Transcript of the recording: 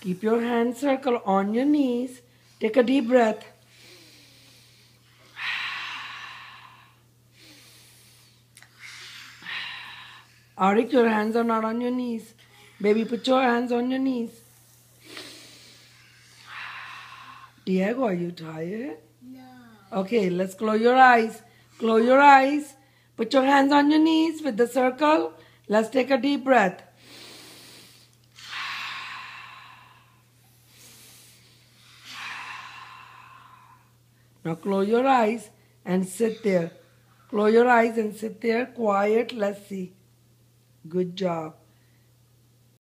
Keep your hand circle on your knees. Take a deep breath. Arik, your hands are not on your knees. Baby, put your hands on your knees. Diego, are you tired? No. Okay, let's close your eyes. Close your eyes. Put your hands on your knees with the circle. Let's take a deep breath. Now close your eyes and sit there. Close your eyes and sit there quiet. Let's see. Good job.